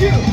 you.